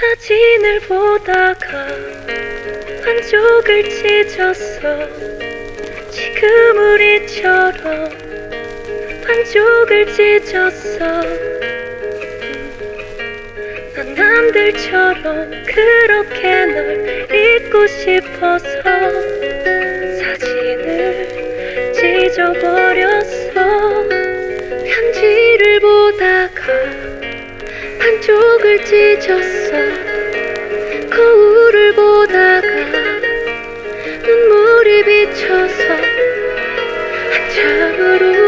사진을 보다가 한쪽을 찢었어 지금 우리처럼 한쪽을 찢었어 난 남들처럼 그렇게 널 잊고 싶어서 사진을 찢어버렸어 편지를 보다가 찢었어. 거울을 보다가 눈물이 비쳐서 눈물로